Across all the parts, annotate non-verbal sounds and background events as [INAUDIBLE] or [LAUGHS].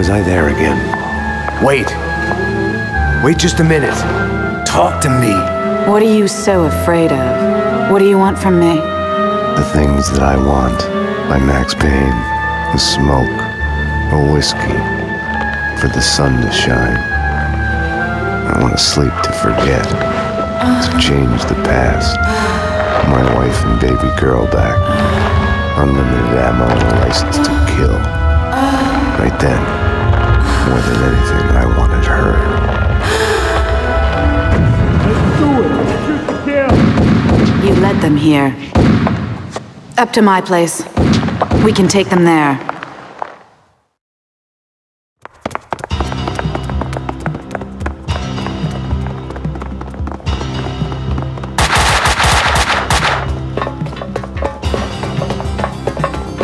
was I there again? Wait. Wait just a minute. Talk to me. What are you so afraid of? What do you want from me? The things that I want by Max Payne. The smoke, a whiskey, for the sun to shine. I want to sleep to forget, to ah. change the past. My wife and baby girl back. Unlimited ammo and a license to kill. Ah. Right then, more than anything, I wanted her. You led them here. Up to my place. We can take them there.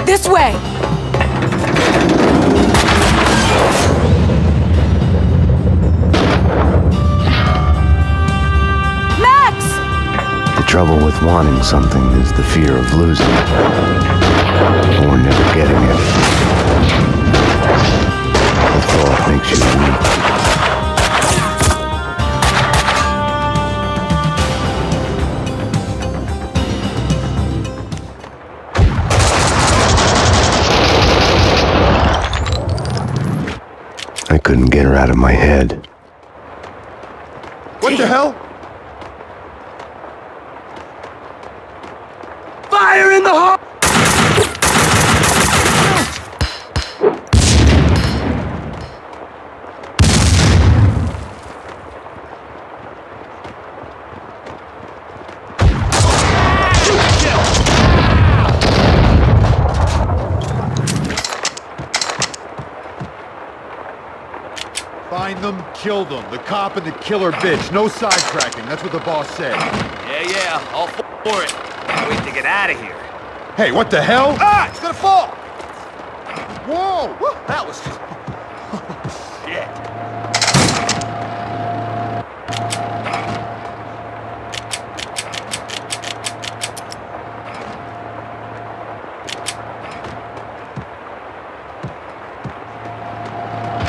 This way! Trouble with wanting something is the fear of losing it. Or never getting it. The thought makes you weak. I couldn't get her out of my head. What the hell? Find them, kill them. The cop and the killer bitch. No sidetracking. That's what the boss said. Yeah, yeah, all for it. Can't wait to get out of here. Hey, what the hell? Ah, it's gonna fall! Whoa! Woo. That was just... [LAUGHS] Shit.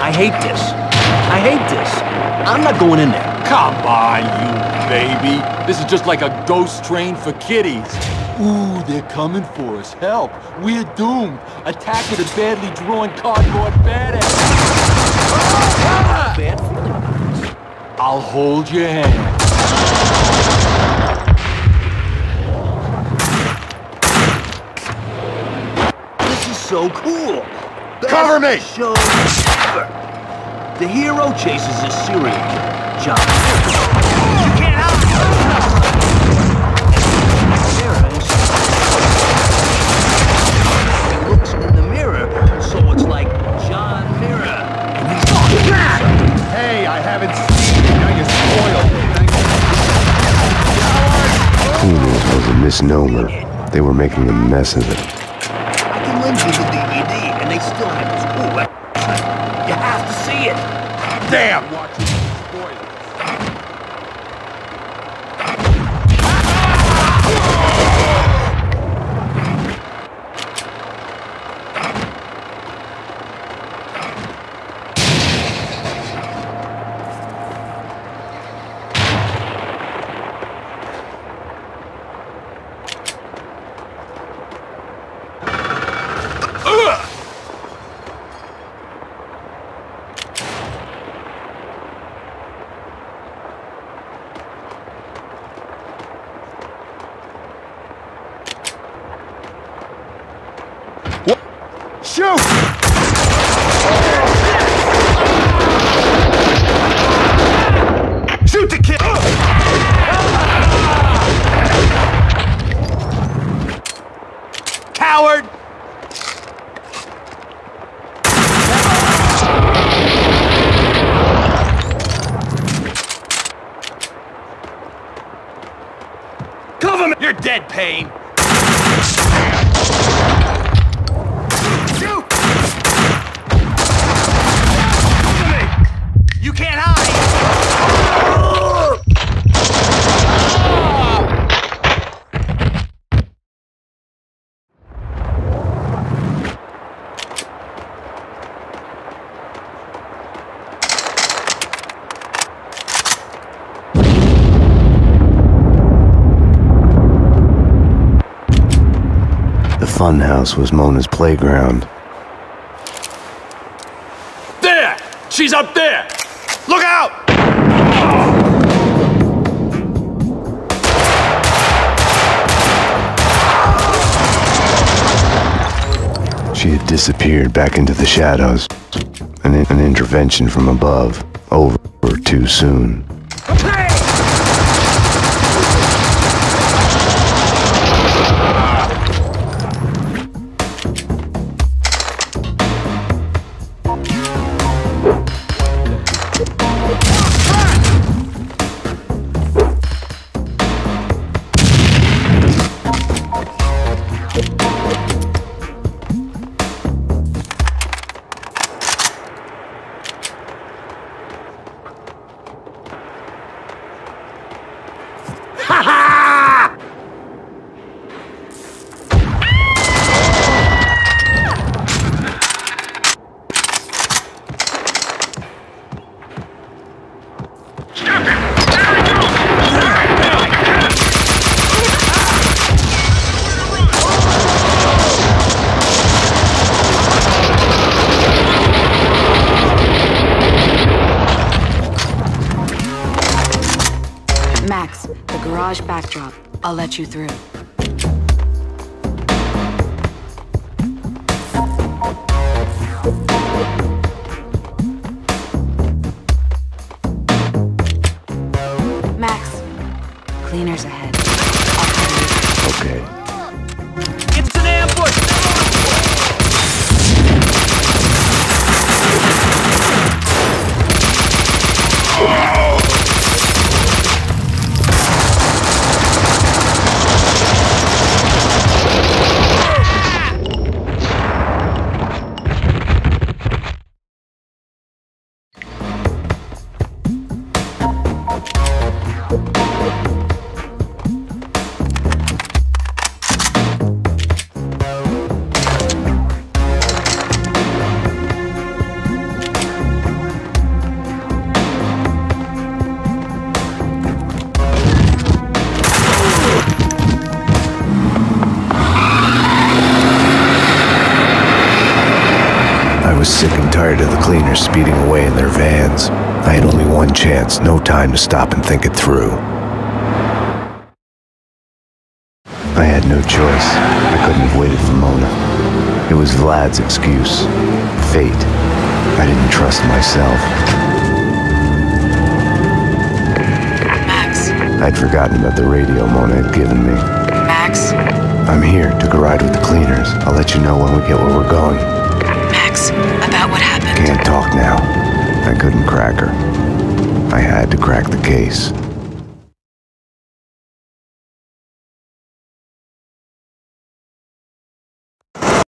I hate this. I hate this. I'm not going in there. Come on, you baby. This is just like a ghost train for kiddies. Ooh, they're coming for us. Help. We're doomed. Attack with a badly drawn cardboard badass. Bad feeling. I'll hold your hand. This is so cool. Best Cover me! Show ever. The hero chases a serial killer, John. You can't help He looks in the mirror, so it's like John Mirror, and he's Hey, I haven't seen you. Now you're spoiled. Cleaners was a misnomer. They were making a mess of it. Damn! Shoot! Shoot to kill! Coward! Cover me! You're dead, Payne! Shoot! Cover me! You can't hide! Funhouse was Mona's playground. There! She's up there! Look out! She had disappeared back into the shadows. An, an intervention from above. Over too soon. Max, the garage backdrop. I'll let you through. Max, cleaners ahead. Okay. I was sick and tired of the cleaners speeding away in their vans. I had only one chance, no time to stop and think it through. I had no choice. I couldn't have waited for Mona. It was Vlad's excuse. Fate. I didn't trust myself. Max, I'd forgotten about the radio Mona had given me. Max, I'm here. Took a ride with the cleaners. I'll let you know when we get where we're going. Max, about what happened. Can't talk now. I couldn't crack her. I had to crack the case.